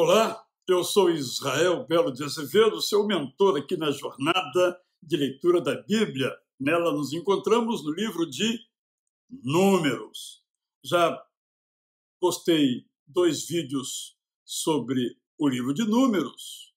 Olá, eu sou Israel Belo de Azevedo, seu mentor aqui na jornada de leitura da Bíblia. Nela nos encontramos no livro de Números. Já postei dois vídeos sobre o livro de Números,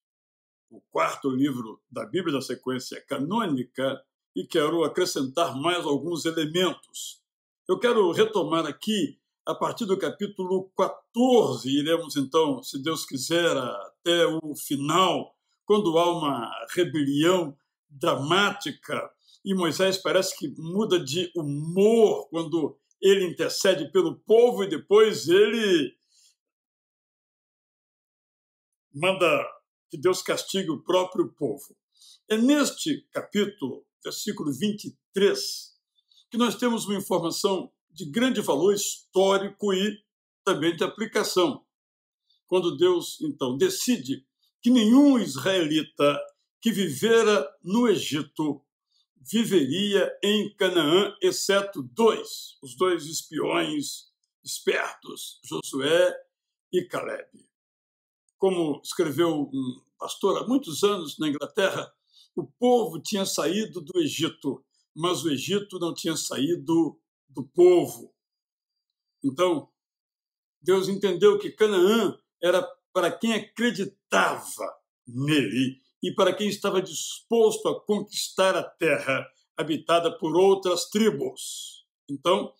o quarto livro da Bíblia da sequência canônica, e quero acrescentar mais alguns elementos. Eu quero retomar aqui a partir do capítulo 14, iremos então, se Deus quiser, até o final, quando há uma rebelião dramática e Moisés parece que muda de humor quando ele intercede pelo povo e depois ele manda que Deus castigue o próprio povo. É neste capítulo, versículo 23, que nós temos uma informação de grande valor histórico e também de aplicação. Quando Deus, então, decide que nenhum israelita que vivera no Egito viveria em Canaã, exceto dois, os dois espiões espertos, Josué e Caleb. Como escreveu um pastor há muitos anos na Inglaterra, o povo tinha saído do Egito, mas o Egito não tinha saído do povo. Então, Deus entendeu que Canaã era para quem acreditava nele e para quem estava disposto a conquistar a terra habitada por outras tribos. Então,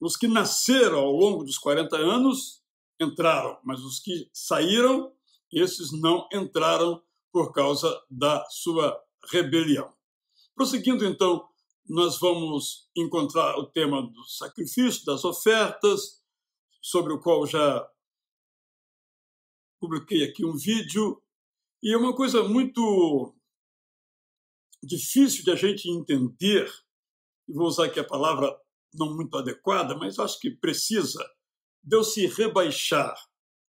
os que nasceram ao longo dos 40 anos entraram, mas os que saíram, esses não entraram por causa da sua rebelião. Prosseguindo então nós vamos encontrar o tema do sacrifício, das ofertas, sobre o qual já publiquei aqui um vídeo. E é uma coisa muito difícil de a gente entender, e vou usar aqui a palavra não muito adequada, mas acho que precisa, Deus se rebaixar.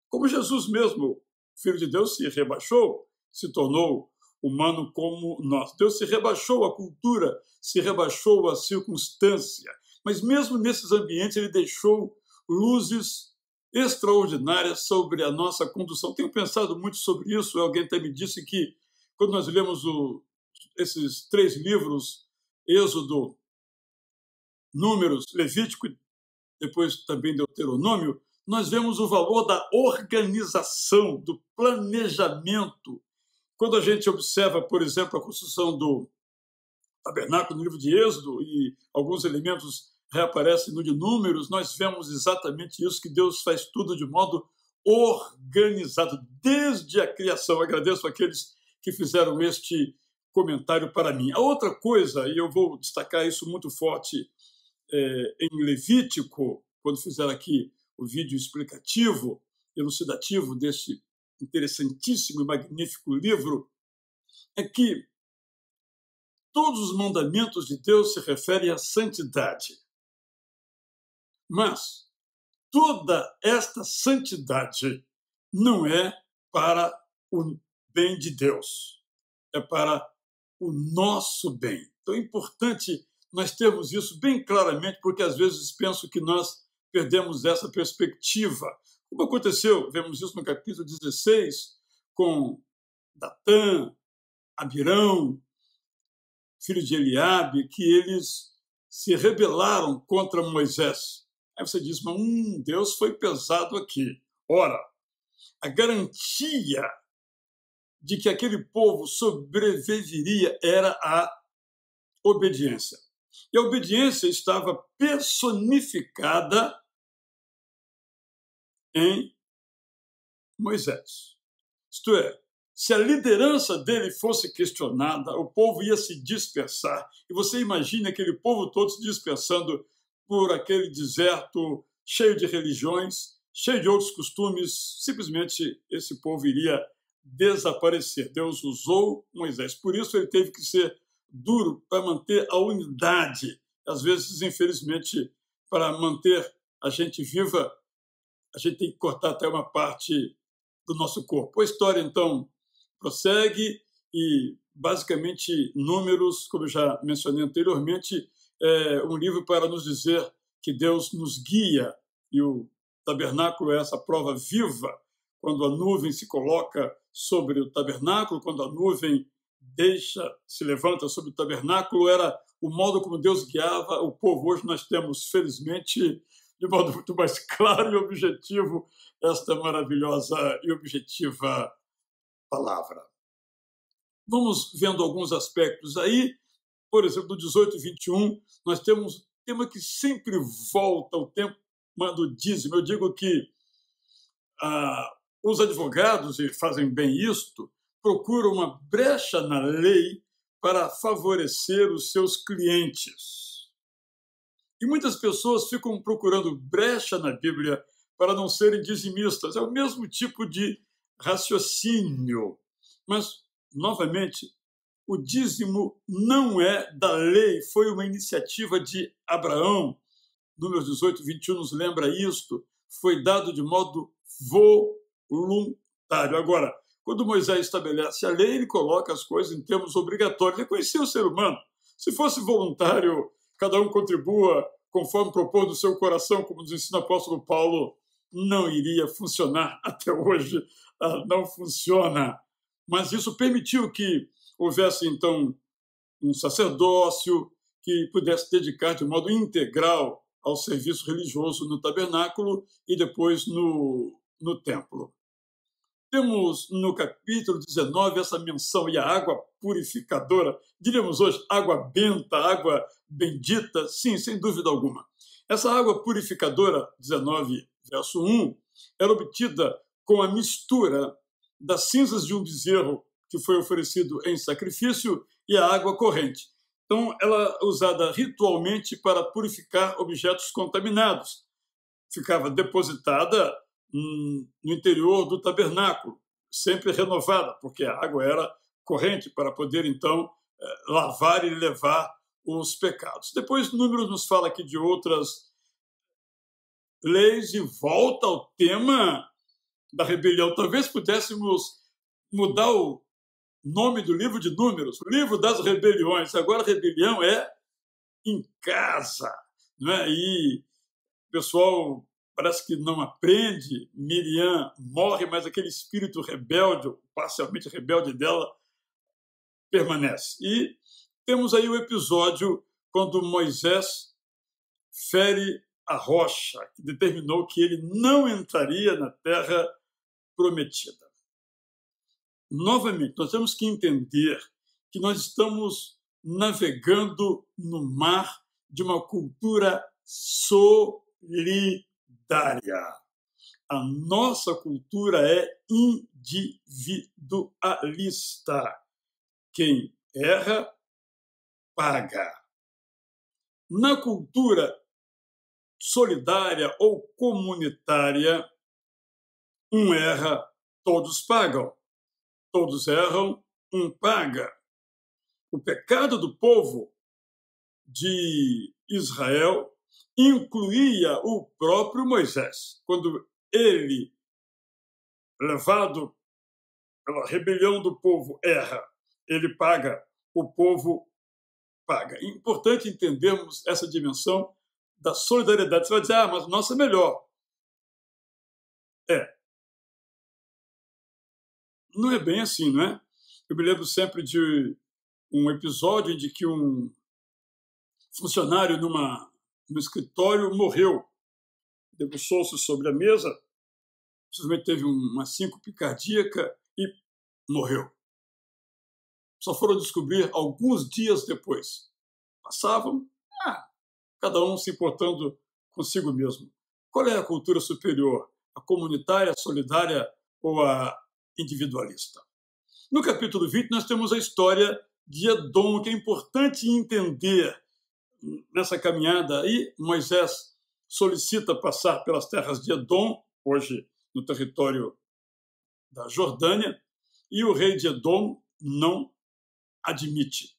Como Jesus mesmo, Filho de Deus, se rebaixou, se tornou humano como nós. Deus se rebaixou à cultura, se rebaixou à circunstância, mas mesmo nesses ambientes ele deixou luzes extraordinárias sobre a nossa condução. Tenho pensado muito sobre isso. Alguém até me disse que quando nós lemos o, esses três livros, Êxodo, Números, Levítico e depois também Deuteronômio, nós vemos o valor da organização, do planejamento, quando a gente observa, por exemplo, a construção do tabernáculo no livro de Êxodo e alguns elementos reaparecem no de Números, nós vemos exatamente isso, que Deus faz tudo de modo organizado, desde a criação. Agradeço aqueles que fizeram este comentário para mim. A outra coisa, e eu vou destacar isso muito forte é, em Levítico, quando fizer aqui o vídeo explicativo, elucidativo deste interessantíssimo e magnífico livro, é que todos os mandamentos de Deus se referem à santidade. Mas toda esta santidade não é para o bem de Deus, é para o nosso bem. Então é importante nós termos isso bem claramente, porque às vezes penso que nós perdemos essa perspectiva. Como aconteceu, vemos isso no capítulo 16, com Datã, Abirão, filho de Eliabe, que eles se rebelaram contra Moisés. Aí você diz, mas hum, Deus foi pesado aqui. Ora, a garantia de que aquele povo sobreviveria era a obediência. E a obediência estava personificada em Moisés. Isto é, se a liderança dele fosse questionada, o povo ia se dispersar. E você imagina aquele povo todo se dispersando por aquele deserto cheio de religiões, cheio de outros costumes. Simplesmente esse povo iria desaparecer. Deus usou Moisés. Por isso ele teve que ser duro para manter a unidade. Às vezes, infelizmente, para manter a gente viva, a gente tem que cortar até uma parte do nosso corpo. A história, então, prossegue e, basicamente, Números, como eu já mencionei anteriormente, é um livro para nos dizer que Deus nos guia e o tabernáculo é essa prova viva quando a nuvem se coloca sobre o tabernáculo, quando a nuvem deixa, se levanta sobre o tabernáculo, era o modo como Deus guiava o povo. Hoje nós temos, felizmente, de modo muito mais claro e objetivo, esta maravilhosa e objetiva palavra. Vamos vendo alguns aspectos aí. Por exemplo, no 18 e 21, nós temos um tema que sempre volta o tempo do dízimo. Eu digo que ah, os advogados, e fazem bem isto, procuram uma brecha na lei para favorecer os seus clientes. E muitas pessoas ficam procurando brecha na Bíblia para não serem dizimistas. É o mesmo tipo de raciocínio. Mas, novamente, o dízimo não é da lei, foi uma iniciativa de Abraão. Números 18, 21 nos lembra isto. Foi dado de modo voluntário. Agora, quando Moisés estabelece a lei, ele coloca as coisas em termos obrigatórios. Reconhecer o ser humano. Se fosse voluntário, cada um contribua conforme propôs no seu coração, como nos ensina o apóstolo Paulo, não iria funcionar. Até hoje ah, não funciona. Mas isso permitiu que houvesse, então, um sacerdócio que pudesse dedicar de modo integral ao serviço religioso no tabernáculo e depois no, no templo. Temos no capítulo 19 essa menção e a água purificadora, diríamos hoje água benta, água bendita, sim, sem dúvida alguma. Essa água purificadora, 19, verso 1, era obtida com a mistura das cinzas de um bezerro que foi oferecido em sacrifício e a água corrente. Então, ela é usada ritualmente para purificar objetos contaminados. Ficava depositada no interior do tabernáculo, sempre renovada, porque a água era corrente para poder então eh, lavar e levar os pecados. Depois, Números nos fala aqui de outras leis e volta ao tema da rebelião. Talvez pudéssemos mudar o nome do livro de Números, o livro das rebeliões. Agora, rebelião é em casa. Não é? E o pessoal parece que não aprende. Miriam morre, mas aquele espírito rebelde, parcialmente rebelde dela, permanece. E temos aí o episódio quando Moisés fere a rocha, que determinou que ele não entraria na terra prometida. Novamente, nós temos que entender que nós estamos navegando no mar de uma cultura solidária solidária. A nossa cultura é individualista. Quem erra, paga. Na cultura solidária ou comunitária, um erra, todos pagam. Todos erram, um paga. O pecado do povo de Israel incluía o próprio Moisés. Quando ele, levado pela rebelião do povo, erra, ele paga, o povo paga. É importante entendermos essa dimensão da solidariedade. Você vai dizer, ah, mas nossa é melhor. É. Não é bem assim, não é? Eu me lembro sempre de um episódio de que um funcionário numa no escritório morreu. Debruçou-se sobre a mesa, possivelmente teve uma síncope cardíaca e morreu. Só foram descobrir alguns dias depois. Passavam, ah, cada um se importando consigo mesmo. Qual é a cultura superior? A comunitária, a solidária ou a individualista? No capítulo 20, nós temos a história de Edom, que é importante entender nessa caminhada aí, Moisés solicita passar pelas terras de Edom, hoje no território da Jordânia, e o rei de Edom não admite.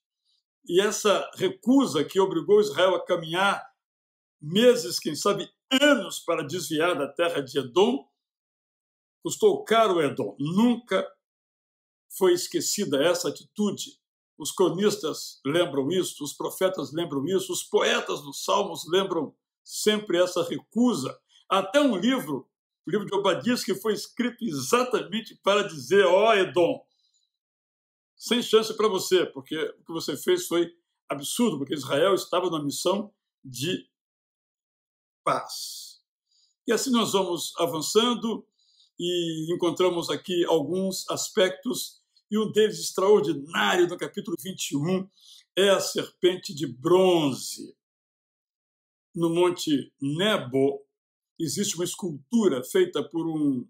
E essa recusa que obrigou Israel a caminhar meses, quem sabe anos, para desviar da terra de Edom, custou caro Edom. Nunca foi esquecida essa atitude os cronistas lembram isso, os profetas lembram isso, os poetas dos Salmos lembram sempre essa recusa. Até um livro O livro de Obadias que foi escrito exatamente para dizer, ó oh, Edom, sem chance para você, porque o que você fez foi absurdo, porque Israel estava numa missão de paz. E assim nós vamos avançando e encontramos aqui alguns aspectos, e um deles extraordinário no capítulo 21 é a serpente de bronze. No Monte Nebo existe uma escultura feita por um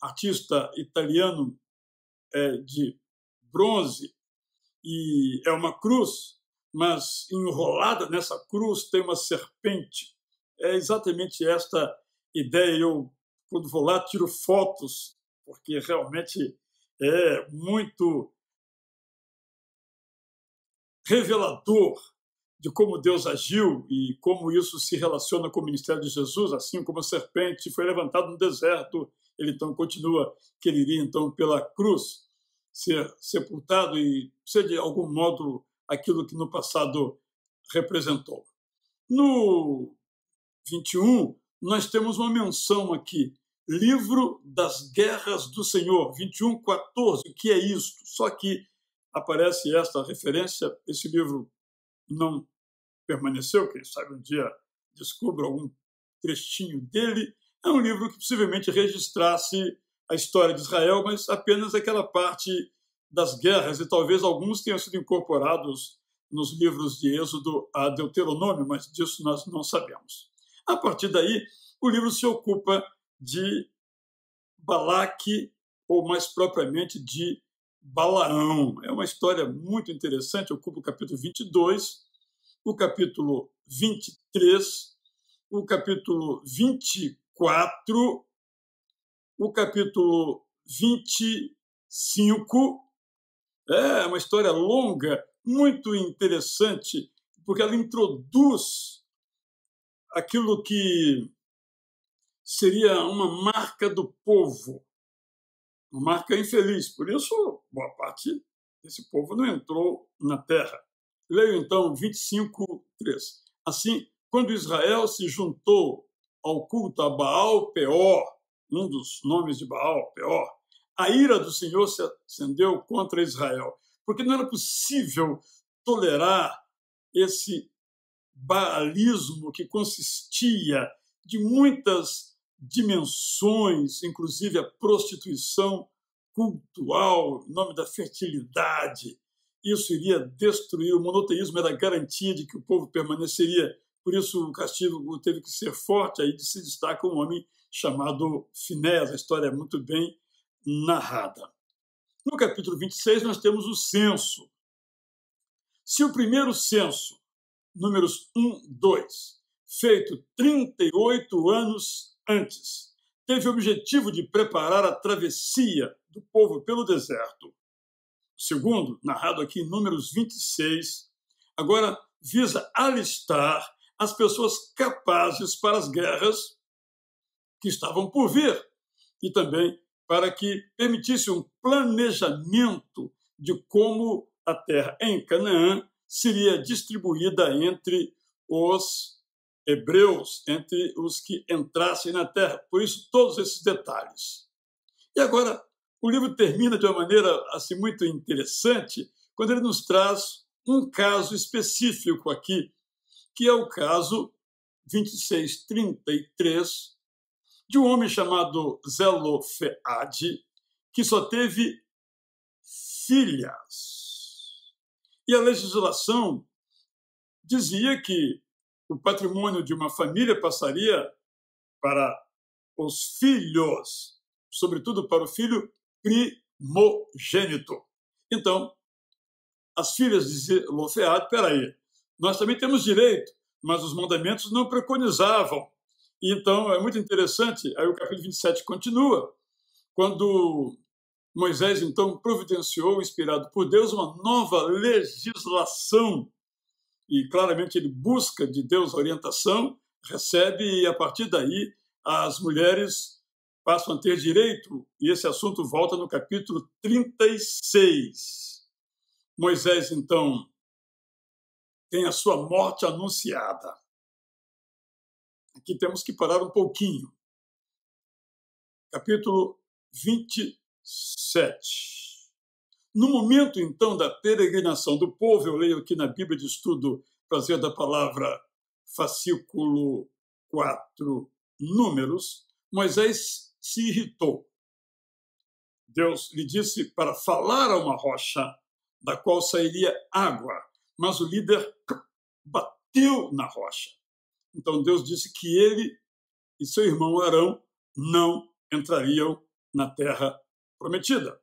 artista italiano é, de bronze e é uma cruz, mas enrolada nessa cruz tem uma serpente. É exatamente esta ideia. Eu, quando vou lá, tiro fotos, porque realmente é muito revelador de como Deus agiu e como isso se relaciona com o ministério de Jesus, assim como a serpente foi levantada no deserto, ele então continua que ele iria então pela cruz ser sepultado e ser de algum modo aquilo que no passado representou. No 21, nós temos uma menção aqui, Livro das Guerras do Senhor, 21, 14. O que é isto? Só que aparece esta referência, esse livro não permaneceu, quem sabe um dia descubra algum trechinho dele. É um livro que possivelmente registrasse a história de Israel, mas apenas aquela parte das guerras, e talvez alguns tenham sido incorporados nos livros de Êxodo a Deuteronômio, mas disso nós não sabemos. A partir daí, o livro se ocupa de Balaque, ou mais propriamente de Balaão. É uma história muito interessante, ocupa o capítulo 22, o capítulo 23, o capítulo 24 o capítulo 25. É uma história longa, muito interessante, porque ela introduz aquilo que seria uma marca do povo, uma marca infeliz. Por isso, boa parte desse povo não entrou na terra. Leio então 25, 3. Assim, quando Israel se juntou ao culto a Baal Peor, um dos nomes de Baal, Peor, a ira do Senhor se acendeu contra Israel, porque não era possível tolerar esse baalismo que consistia de muitas dimensões, inclusive a prostituição cultural, em nome da fertilidade. Isso iria destruir o monoteísmo, era garantia de que o povo permaneceria. Por isso o castigo teve que ser forte, aí se destaca um homem chamado Finés. A história é muito bem narrada. No capítulo 26, nós temos o censo. Se o primeiro censo, números 1, 2, feito 38 anos antes, teve o objetivo de preparar a travessia do povo pelo deserto. O segundo, narrado aqui em números 26, agora visa alistar as pessoas capazes para as guerras que estavam por vir e também para que permitisse um planejamento de como a terra em Canaã seria distribuída entre os hebreus, entre os que entrassem na terra. Por isso, todos esses detalhes. E agora, o livro termina de uma maneira assim muito interessante, quando ele nos traz um caso específico aqui, que é o caso 2633 de um homem chamado Zelofeade, que só teve filhas. E a legislação dizia que o patrimônio de uma família passaria para os filhos, sobretudo para o filho primogênito. Então, as filhas de Zelofeade, peraí, nós também temos direito, mas os mandamentos não preconizavam então, é muito interessante, aí o capítulo 27 continua, quando Moisés, então, providenciou, inspirado por Deus, uma nova legislação. E claramente ele busca de Deus orientação, recebe, e a partir daí as mulheres passam a ter direito, e esse assunto volta no capítulo 36. Moisés, então, tem a sua morte anunciada. Aqui temos que parar um pouquinho. capítulo 27. No momento, então, da peregrinação do povo, eu leio aqui na Bíblia de Estudo, prazer da palavra, fascículo 4, Números, Moisés se irritou. Deus lhe disse para falar a uma rocha da qual sairia água, mas o líder bateu na rocha. Então Deus disse que ele e seu irmão Arão não entrariam na terra prometida.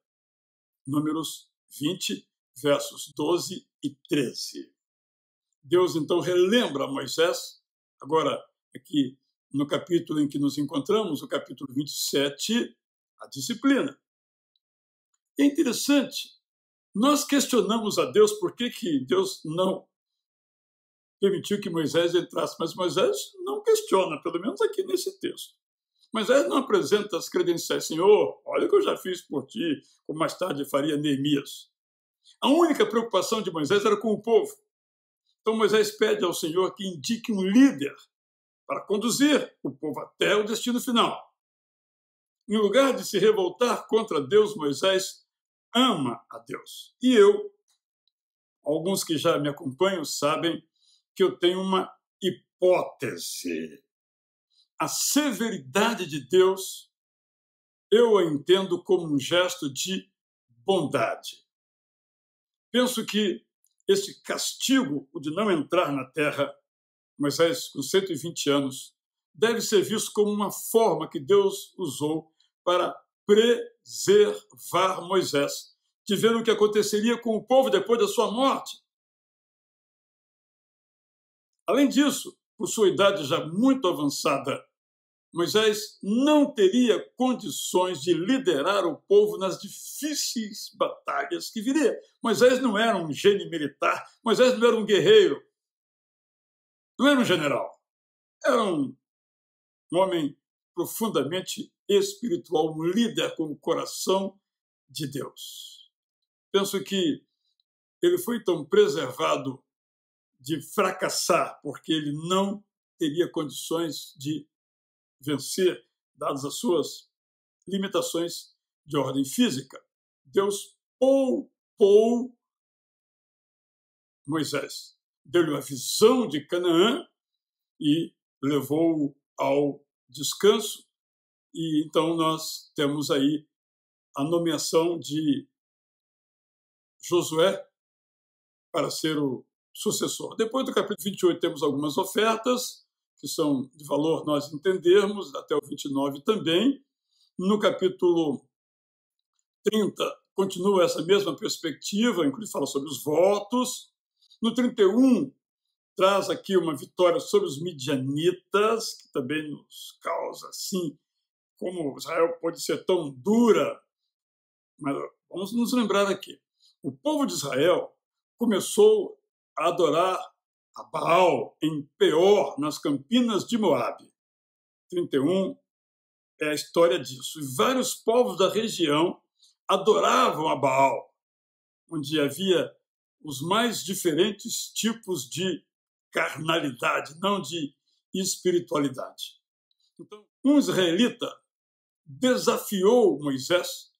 Números 20, versos 12 e 13. Deus então relembra a Moisés, agora aqui no capítulo em que nos encontramos, o capítulo 27, a disciplina. É interessante, nós questionamos a Deus por que, que Deus não permitiu que Moisés entrasse, mas Moisés não questiona, pelo menos aqui nesse texto. Moisés não apresenta as credenciais, Senhor, olha o que eu já fiz por ti, como mais tarde faria Neemias. A única preocupação de Moisés era com o povo. Então Moisés pede ao Senhor que indique um líder para conduzir o povo até o destino final. Em lugar de se revoltar contra Deus, Moisés ama a Deus. E eu, alguns que já me acompanham sabem que eu tenho uma hipótese. A severidade de Deus eu a entendo como um gesto de bondade. Penso que esse castigo, o de não entrar na terra, Moisés com 120 anos, deve ser visto como uma forma que Deus usou para preservar Moisés, de ver o que aconteceria com o povo depois da sua morte. Além disso, por sua idade já muito avançada, Moisés não teria condições de liderar o povo nas difíceis batalhas que viria. Moisés não era um gênio militar, Moisés não era um guerreiro, não era um general, era um, um homem profundamente espiritual, um líder com o coração de Deus. Penso que ele foi tão preservado de fracassar, porque ele não teria condições de vencer, dadas as suas limitações de ordem física. Deus poupou Moisés, deu-lhe uma visão de Canaã e levou-o ao descanso. E então nós temos aí a nomeação de Josué para ser o sucessor. Depois do capítulo 28 temos algumas ofertas, que são de valor nós entendermos, até o 29 também. No capítulo 30, continua essa mesma perspectiva, inclusive fala sobre os votos. No 31, traz aqui uma vitória sobre os midianitas, que também nos causa, assim, como Israel pode ser tão dura. Mas vamos nos lembrar aqui: o povo de Israel começou a adorar a Baal em Peor, nas Campinas de Moabe. 31 é a história disso. E vários povos da região adoravam a Baal, onde havia os mais diferentes tipos de carnalidade, não de espiritualidade. Então, um israelita desafiou Moisés,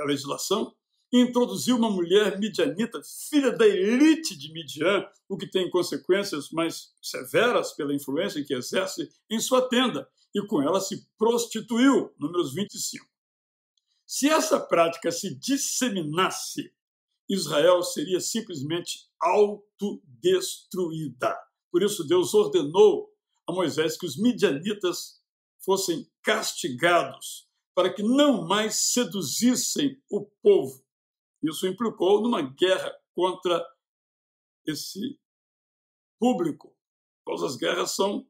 a legislação, introduziu uma mulher midianita, filha da elite de Midian, o que tem consequências mais severas pela influência que exerce em sua tenda, e com ela se prostituiu, números 25. Se essa prática se disseminasse, Israel seria simplesmente autodestruída. Por isso, Deus ordenou a Moisés que os midianitas fossem castigados, para que não mais seduzissem o povo isso implicou numa guerra contra esse público. Todas as guerras são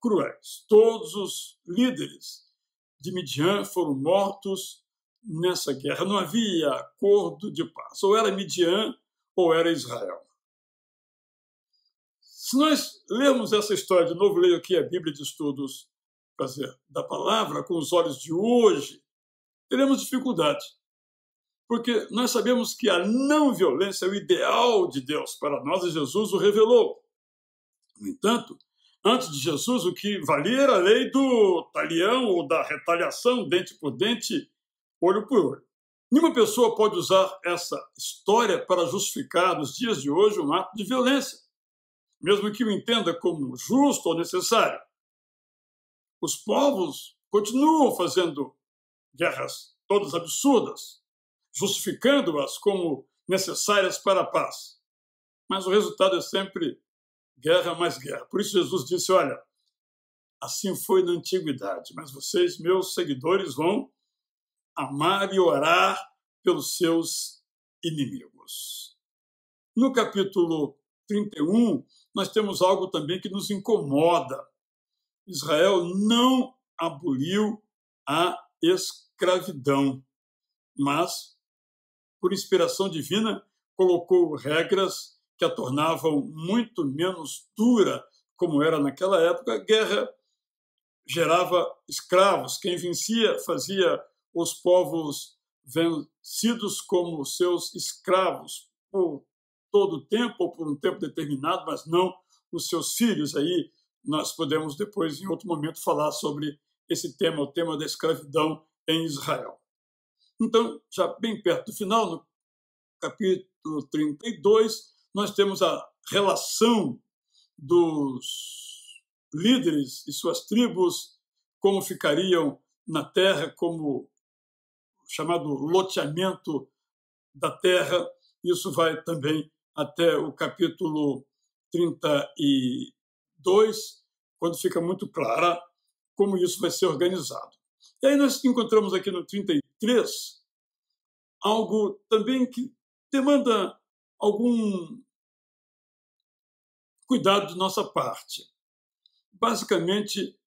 cruéis. Todos os líderes de Midian foram mortos nessa guerra. Não havia acordo de paz. Ou era Midian ou era Israel. Se nós lermos essa história de novo, leio aqui a Bíblia de Estudos da palavra com os olhos de hoje, teremos dificuldade porque nós sabemos que a não violência é o ideal de Deus para nós e Jesus o revelou. No entanto, Antes de Jesus, o que valia era a lei do talião ou da retaliação, dente por dente, olho por olho. Nenhuma pessoa pode usar essa história para justificar, nos dias de hoje, um ato de violência, mesmo que o entenda como justo ou necessário. Os povos continuam fazendo guerras todas absurdas, justificando-as como necessárias para a paz. Mas o resultado é sempre guerra mais guerra. Por isso Jesus disse: Olha, assim foi na antiguidade, mas vocês, meus seguidores, vão amar e orar pelos seus inimigos. No capítulo 31, nós temos algo também que nos incomoda. Israel não aboliu a escravidão, mas, por inspiração divina, colocou regras que a tornavam muito menos dura, como era naquela época. A guerra gerava escravos. Quem vencia fazia os povos vencidos como seus escravos por todo o tempo ou por um tempo determinado, mas não os seus filhos. Aí nós podemos depois, em outro momento, falar sobre esse tema, o tema da escravidão em Israel. Então, já bem perto do final, no capítulo 32, nós temos a relação dos líderes e suas tribos, como ficariam na terra, como chamado loteamento da terra. Isso vai também até o capítulo 32, quando fica muito clara como isso vai ser organizado. E aí nós encontramos aqui no 33 algo também que demanda algum cuidado de nossa parte. Basicamente,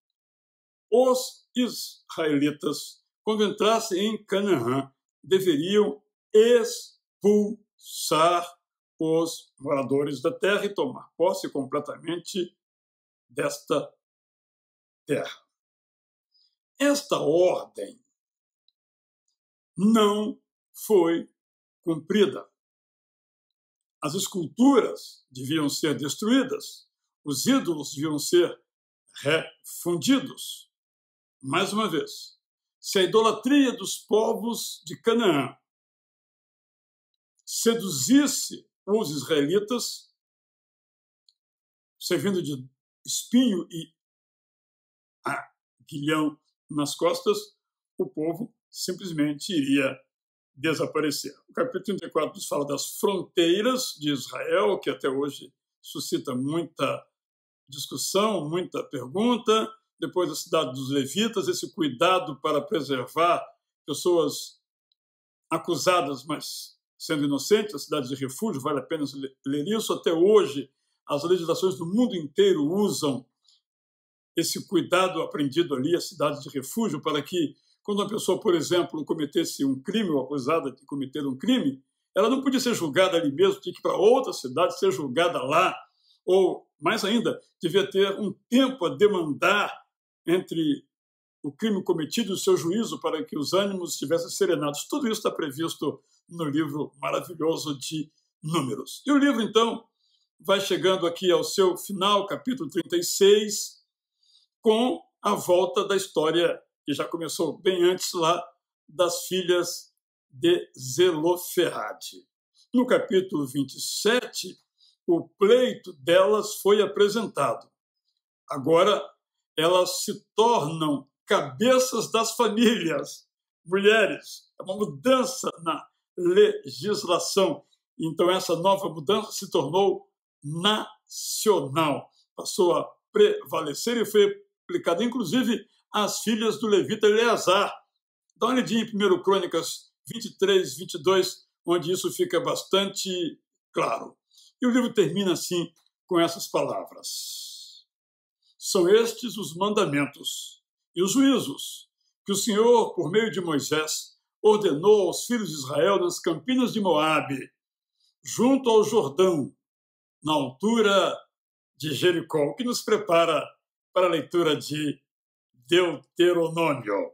os israelitas, quando entrassem em Canaã, deveriam expulsar os moradores da terra e tomar posse completamente desta terra. Esta ordem não foi cumprida. As esculturas deviam ser destruídas, os ídolos deviam ser refundidos. Mais uma vez, se a idolatria dos povos de Canaã seduzisse os israelitas, servindo de espinho e aguilhão nas costas, o povo simplesmente iria desaparecer. O capítulo 34 nos fala das fronteiras de Israel, que até hoje suscita muita discussão, muita pergunta. Depois da cidade dos levitas, esse cuidado para preservar pessoas acusadas, mas sendo inocentes, a cidade de refúgio, vale a pena ler isso. Até hoje, as legislações do mundo inteiro usam esse cuidado aprendido ali, a cidade de refúgio, para que quando uma pessoa, por exemplo, cometesse um crime ou acusada de cometer um crime, ela não podia ser julgada ali mesmo, tinha que ir para outra cidade ser julgada lá, ou, mais ainda, devia ter um tempo a demandar entre o crime cometido e o seu juízo para que os ânimos estivessem serenados. Tudo isso está previsto no livro maravilhoso de Números. E o livro, então, vai chegando aqui ao seu final, capítulo 36, com a volta da história que já começou bem antes lá, das filhas de Zeloferrade. No capítulo 27, o pleito delas foi apresentado. Agora, elas se tornam cabeças das famílias, mulheres. É uma mudança na legislação. Então, essa nova mudança se tornou nacional, passou a prevalecer e foi aplicada, inclusive, as filhas do levita Eleazar. Dá uma olhadinha em 1 Crônicas 23, 22, onde isso fica bastante claro. E o livro termina assim, com essas palavras: São estes os mandamentos e os juízos que o Senhor, por meio de Moisés, ordenou aos filhos de Israel nas campinas de Moabe, junto ao Jordão, na altura de Jericó, que nos prepara para a leitura de Deuteronômio.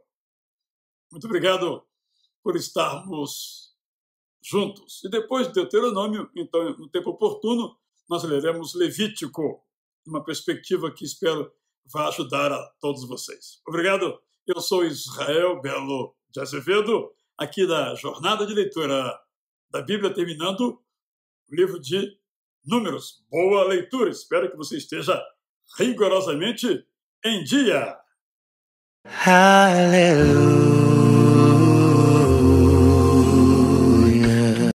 Muito obrigado por estarmos juntos. E depois de Deuteronômio, então, no tempo oportuno, nós leremos Levítico. uma perspectiva que espero vai ajudar a todos vocês. Obrigado. Eu sou Israel Belo de Azevedo, aqui da Jornada de Leitura da Bíblia, terminando o livro de Números. Boa leitura. Espero que você esteja rigorosamente em dia. Hallelujah.